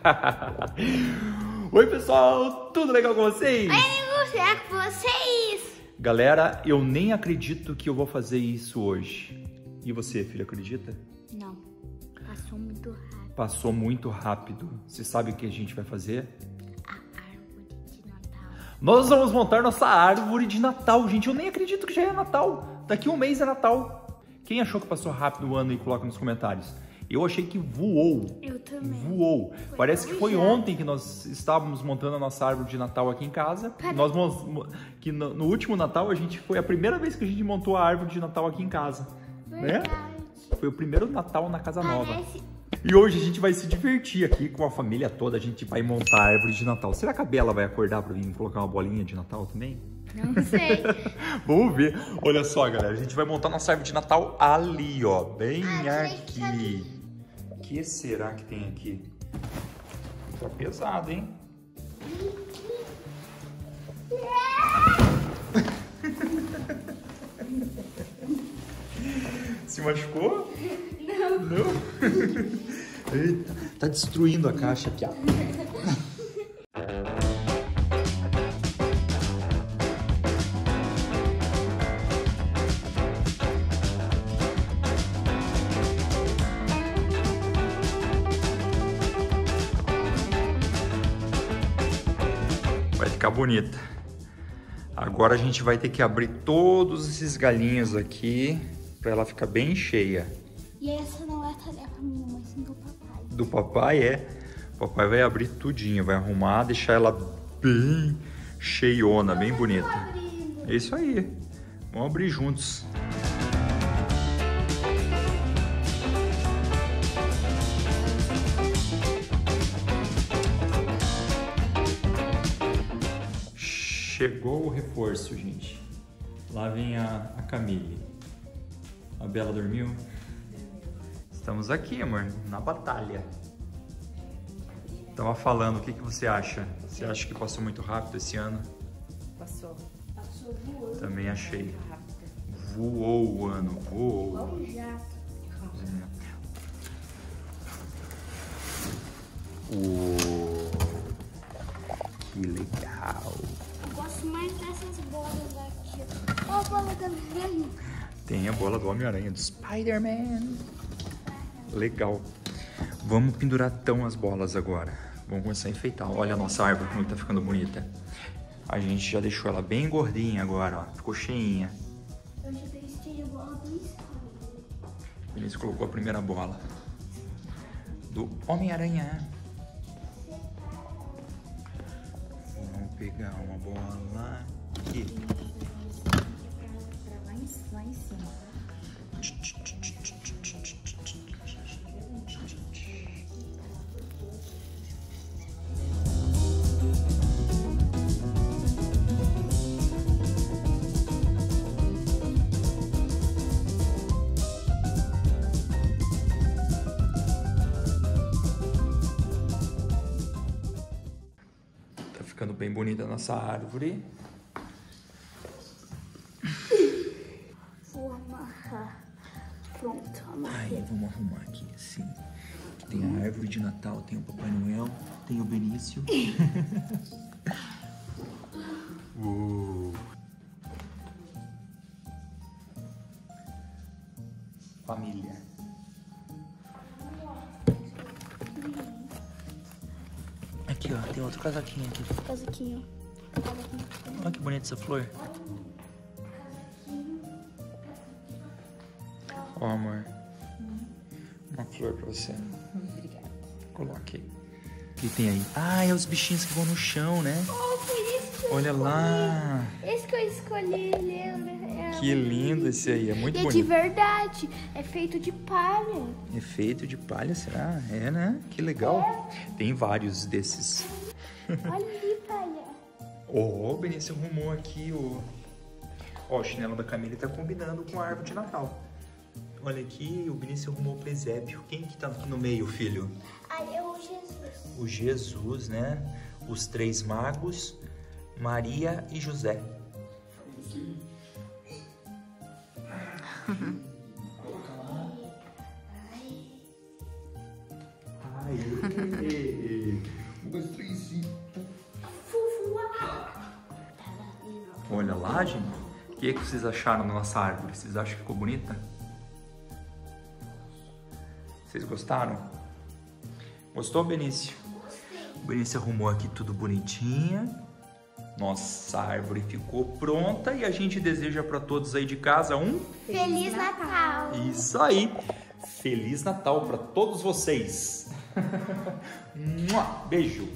Oi, pessoal, tudo legal com vocês? Oi, amigos, é com vocês? Galera, eu nem acredito que eu vou fazer isso hoje. E você, filho, acredita? Não, passou muito rápido. Passou muito rápido. Você sabe o que a gente vai fazer? A árvore de Natal. Nós vamos montar nossa árvore de Natal, gente. Eu nem acredito que já é Natal. Daqui um mês é Natal. Quem achou que passou rápido o ano e coloca nos comentários. Eu achei que voou. Eu também. Voou. Foi Parece que foi já. ontem que nós estávamos montando a nossa árvore de Natal aqui em casa. Parece. Nós que no, no último Natal a gente foi a primeira vez que a gente montou a árvore de Natal aqui em casa, né? Verdade. Foi o primeiro Natal na casa nova. Parece... E hoje a gente vai se divertir aqui com a família toda. A gente vai montar a árvore de Natal. Será que a Bela vai acordar para vir colocar uma bolinha de Natal também? Não sei. Vamos ver. Olha só, galera. A gente vai montar nossa árvore de Natal ali, ó. Bem aqui. O que será que tem aqui? Tá pesado, hein? Se machucou? Não. Não? Eita, tá destruindo a caixa, piada. ficar bonita. Agora a gente vai ter que abrir todos esses galinhos aqui para ela ficar bem cheia. E essa não é a tarefa minha, mas sim do papai. Do papai é, o papai vai abrir tudinho, vai arrumar, deixar ela bem cheiona, bem bonita. É isso aí. Vamos abrir juntos. Chegou o reforço, gente. Lá vem a, a Camille. A Bela dormiu? Estamos aqui, amor, na batalha. Tava falando, o que, que você acha? Você acha que passou muito rápido esse ano? Passou Passou voando. Também achei. Voou o ano, voou. Igual um jato. Uou, que legal. Mais dessas bolas aqui. Ó, a bola da minha Tem a bola do Homem-Aranha, do Spider-Man. Legal. Vamos pendurar tão as bolas agora. Vamos começar a enfeitar. Olha a nossa árvore como tá ficando bonita. A gente já deixou ela bem gordinha agora, ó. Ficou cheinha. Eu já a bola do Vinícius colocou a primeira bola. Do Homem-Aranha. Pegar uma bola aqui. Bem bonita a nossa árvore. Vou amarrar. Pronto, Aí, amarrei. vamos arrumar aqui assim. Aqui tem a árvore de Natal, tem o Papai Noel, tem o Benício. Uou. Família. Aqui, ó, tem outro casaquinho aqui. Casaquinho. Olha que bonita essa flor. Ó, amor. Uma flor pra você. Obrigada. Coloque. O que tem aí? Ah, é os bichinhos que vão no chão, né? Oh, foi isso que eu Olha escolhi. lá. Esse que eu escolhi, lembra? É Que lindo esse aí, é muito E é de bonito. verdade. É feito de palha. Efeito de palha, será? É, né? Que legal. Tem vários desses. Olha ali, palha. Ó, o Benício arrumou aqui o... Ó, o chinelo da Camila tá combinando com a árvore de Natal. Olha aqui, o Benício arrumou o presépio. Quem que tá aqui no meio, filho? Aí é o Jesus. O Jesus, né? Os três magos, Maria e José. Coloca Olha lá, gente. O que, é que vocês acharam da nossa árvore? Vocês acham que ficou bonita? Vocês gostaram? Gostou, Benício? Gostei. O Benício arrumou aqui tudo bonitinho. Nossa árvore ficou pronta e a gente deseja para todos aí de casa um Feliz Natal. Isso aí. Feliz Natal para todos vocês. Beijo.